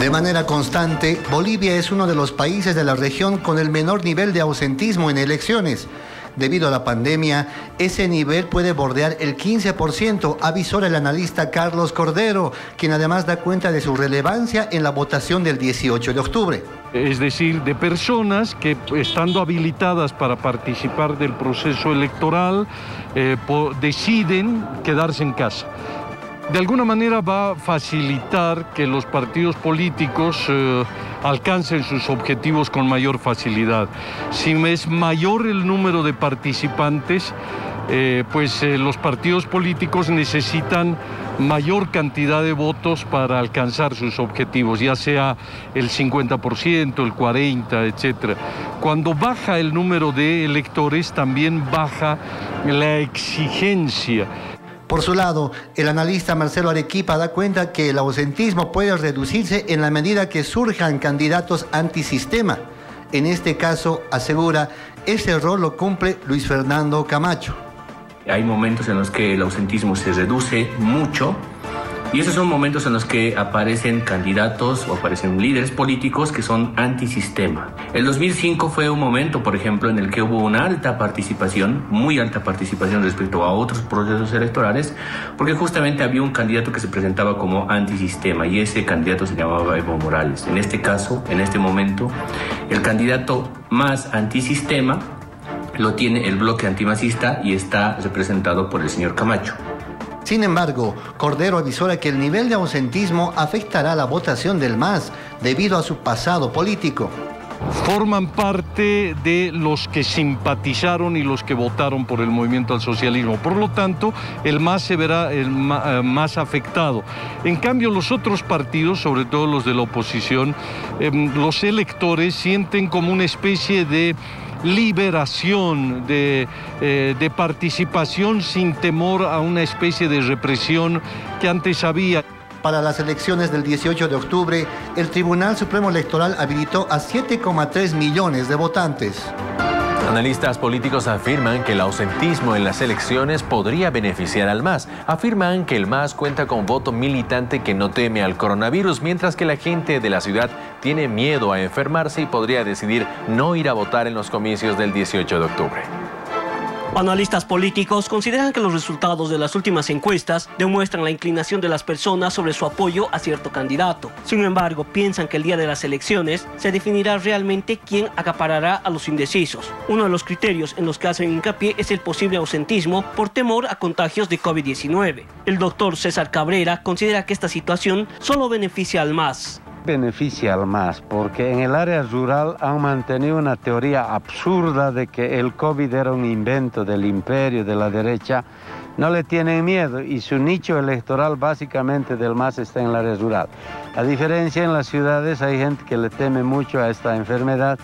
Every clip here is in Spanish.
De manera constante, Bolivia es uno de los países de la región con el menor nivel de ausentismo en elecciones. Debido a la pandemia, ese nivel puede bordear el 15%, avisó el analista Carlos Cordero, quien además da cuenta de su relevancia en la votación del 18 de octubre. Es decir, de personas que estando habilitadas para participar del proceso electoral, eh, deciden quedarse en casa de alguna manera va a facilitar que los partidos políticos eh, alcancen sus objetivos con mayor facilidad. Si es mayor el número de participantes, eh, pues eh, los partidos políticos necesitan mayor cantidad de votos para alcanzar sus objetivos, ya sea el 50%, el 40%, etc. Cuando baja el número de electores, también baja la exigencia por su lado, el analista Marcelo Arequipa da cuenta que el ausentismo puede reducirse en la medida que surjan candidatos antisistema. En este caso, asegura, ese rol lo cumple Luis Fernando Camacho. Hay momentos en los que el ausentismo se reduce mucho y esos son momentos en los que aparecen candidatos o aparecen líderes políticos que son antisistema. El 2005 fue un momento, por ejemplo, en el que hubo una alta participación, muy alta participación respecto a otros procesos electorales, porque justamente había un candidato que se presentaba como antisistema y ese candidato se llamaba Evo Morales. En este caso, en este momento, el candidato más antisistema lo tiene el bloque antimacista y está representado por el señor Camacho. Sin embargo, Cordero avisora que el nivel de ausentismo afectará la votación del MAS debido a su pasado político forman parte de los que simpatizaron y los que votaron por el movimiento al socialismo. Por lo tanto, el MAS se verá eh, más afectado. En cambio, los otros partidos, sobre todo los de la oposición, em, los electores sienten como una especie de liberación, de, eh, de participación sin temor a una especie de represión que antes había. Para las elecciones del 18 de octubre, el Tribunal Supremo Electoral habilitó a 7,3 millones de votantes. Analistas políticos afirman que el ausentismo en las elecciones podría beneficiar al MAS. Afirman que el MAS cuenta con voto militante que no teme al coronavirus, mientras que la gente de la ciudad tiene miedo a enfermarse y podría decidir no ir a votar en los comicios del 18 de octubre. Analistas políticos consideran que los resultados de las últimas encuestas demuestran la inclinación de las personas sobre su apoyo a cierto candidato. Sin embargo, piensan que el día de las elecciones se definirá realmente quién acaparará a los indecisos. Uno de los criterios en los que hacen hincapié es el posible ausentismo por temor a contagios de COVID-19. El doctor César Cabrera considera que esta situación solo beneficia al MAS beneficia al más, porque en el área rural han mantenido una teoría absurda de que el COVID era un invento del imperio, de la derecha. No le tienen miedo y su nicho electoral básicamente del MAS está en el área rural. A diferencia en las ciudades hay gente que le teme mucho a esta enfermedad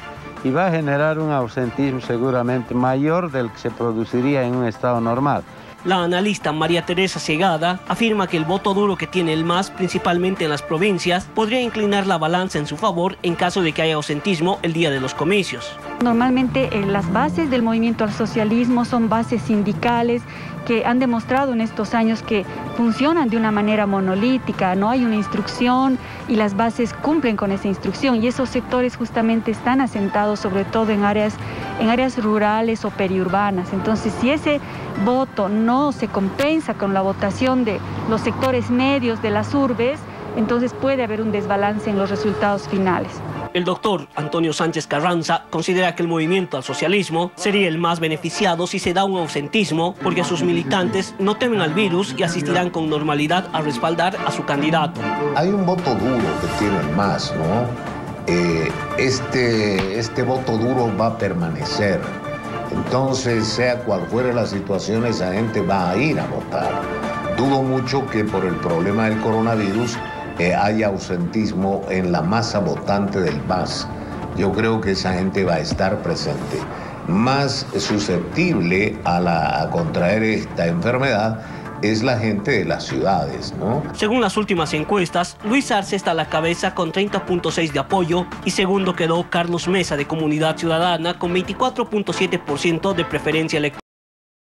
y va a generar un ausentismo seguramente mayor del que se produciría en un estado normal. La analista María Teresa Segada afirma que el voto duro que tiene el MAS, principalmente en las provincias, podría inclinar la balanza en su favor en caso de que haya ausentismo el día de los comicios. Normalmente eh, las bases del movimiento al socialismo son bases sindicales que han demostrado en estos años que funcionan de una manera monolítica, no hay una instrucción y las bases cumplen con esa instrucción y esos sectores justamente están asentados sobre todo en áreas, en áreas rurales o periurbanas. Entonces, si ese voto no se compensa con la votación de los sectores medios de las urbes, entonces puede haber un desbalance en los resultados finales. El doctor Antonio Sánchez Carranza considera que el movimiento al socialismo sería el más beneficiado si se da un ausentismo porque sus militantes no temen al virus y asistirán con normalidad a respaldar a su candidato. Hay un voto duro que tiene más, ¿no? Eh, este, este voto duro va a permanecer. Entonces, sea cual fuera la situación, esa gente va a ir a votar. Dudo mucho que por el problema del coronavirus eh, hay ausentismo en la masa votante del MAS. Yo creo que esa gente va a estar presente. Más susceptible a contraer esta enfermedad es la gente de las ciudades, ¿no? Según las últimas encuestas, Luis Arce está a la cabeza con 30.6 de apoyo y segundo quedó Carlos Mesa de Comunidad Ciudadana con 24.7% de preferencia electoral.